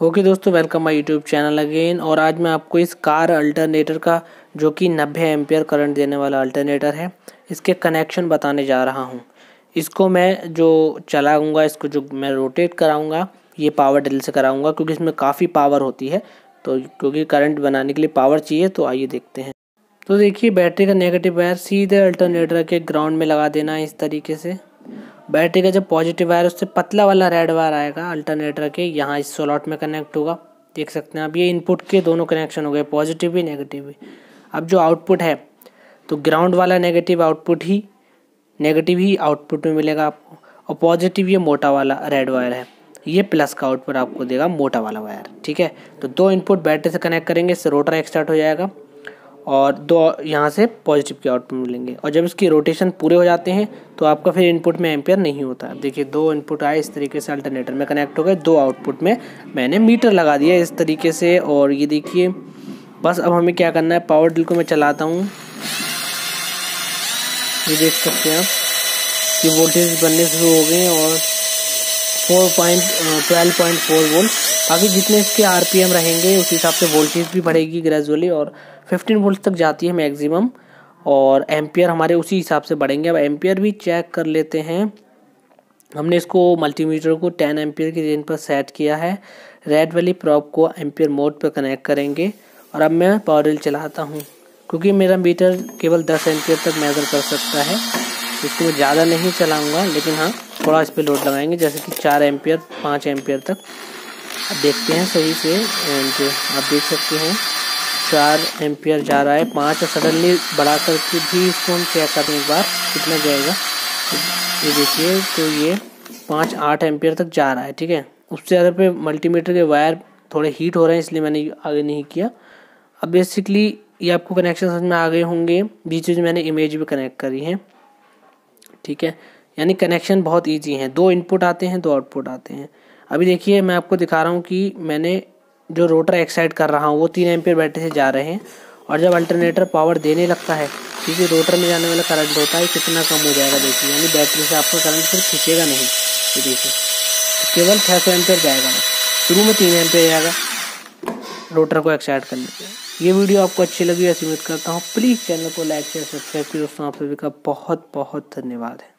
Okay दोस्तों welcome my YouTube channel again और आज मैं आपको इस कार अल्टरनेटर का, जो कि 90 एम्पियर करंट देने वाला अल्टरनेटर है, इसके कनेक्शन बताने जा रहा हूँ। इसको मैं जो चलाऊँगा, इसको जो मैं रोटेट कराऊँगा, ये पावर ड्रिल से कराऊँगा, क्योंकि इसमें काफ़ी पावर होती है। तो क्योंकि करंट बनाने के लिए पावर चाहिए तो आइए देखते हैं। तो देखिए बैटरी का नेगेटिव वायर सीधे अल्टरनेटर के ग्राउंड में लगा देना है इस तरीके से। बैटरी का जब पॉजिटिव वायर उससे पतला वाला रेड वायर आएगा अल्टरनेटर के, यहाँ इस स्लॉट में कनेक्ट होगा। देख सकते हैं अब ये इनपुट के दोनों कनेक्शन हो गए पॉजिटिव भी नेगेटिव भी। अब जो आउटपुट है तो ग्राउंड वाला नेगेटिव आउटपुट ही नेगेटिव ही आउटपुट में मिलेगा आपको। और पॉजिटिव ये मोटा वाला रेड वायर है। ये प्लस का आउटपुट आपको देगा मोटा वाला वायर ठीक है? तो दो इनपुट बैटरी से कनेक्ट करेंगे, इससे रोटर एक स्टार्ट हो जाएगा। और दो यहाँ से पॉजिटिव के आउटपुट मिलेंगे। और जब इसकी रोटेशन पूरे हो जाते हैं तो आपका फिर इनपुट में एम्पेयर नहीं होता। देखिए, दो इनपुट आए इस तरीके से अल्टरनेटर में कनेक्ट हो गए, दो आउटपुट में मैंने मीटर लगा दिया इस तरीके से। और ये देखिए, बस अब हमें क्या करना है पावर ड्रिल को मैं चलाता हूँ। ये देख सकते हैं आप कि वोल्टेज बनने शुरू हो गए और four point twelve point four volt. बाकी जितने इसके आरपीएम रहेंगे, उस हिसाब से वोल्टेज भी बढ़ेगी ग्रेजुअली और 15 वोल्ट तक जाती है मैक्सिमम और एम्पियर हमारे उसी हिसाब से बढ़ेंगे। अब एम्पियर भी चेक कर लेते हैं। हमने इसको मल्टीमीटर को 10 एम्पियर की रेंज पर सेट किया है। रेड वाली प्रॉप को एम्पियर मोड पर कनेक्ट करेंगे। और अब मैं पावर चलाता हूँ, क्योंकि मेरा मीटर केवल 10 एम्पियर तक मेज़र कर सकता है। इसको मैं ज़्यादा नहीं चलाऊँगा, लेकिन हाँ थोड़ा इस पर लोड लगाएँगे, जैसे कि चार एम्पियर, पाँच एम्पियर तक। अब देखते हैं सही से एंड आप देख सकते हैं, चार एम्पियर जा रहा है, पाँच और सडनली बढ़ा करके भी इसको हम चेक करें एक बार, कितना जाएगा। ये देखिए तो ये पाँच, आठ एम्पियर तक जा रहा है, ठीक है? उससे ज़्यादा पे मल्टीमीटर के वायर थोड़े हीट हो रहे हैं, इसलिए मैंने आगे नहीं किया। अब बेसिकली ये आपको कनेक्शन समझ में आ गए होंगे, बीच बीच मैंने इमेज भी कनेक्ट करी है, ठीक है? यानी कनेक्शन बहुत ईजी है। दो इनपुट आते हैं, दो आउटपुट आते हैं। अभी देखिए, मैं आपको दिखा रहा हूँ कि मैंने जो रोटर एक्साइड कर रहा हूँ, वो तीन एम्पियर बैटरी से जा रहे हैं और जब अल्टरनेटर पावर देने लगता है, क्योंकि रोटर में जाने वाला करंट होता है, कितना कम हो जाएगा देखिए। यानी बैटरी से आपका करंट फिर खींचेगा नहीं। ये देखिए तो केवल छः सौ एम्पियर जाएगा। शुरू में तीन एम्पियर जाएगा रोटर को एक्साइड करने के ये वीडियो आपको अच्छी लगी ऐसी उम्मीद करता हूँ। प्लीज़ चैनल को लाइक शेयर सब्सक्राइब करिए दोस्तों, आप सभी का बहुत बहुत धन्यवाद है।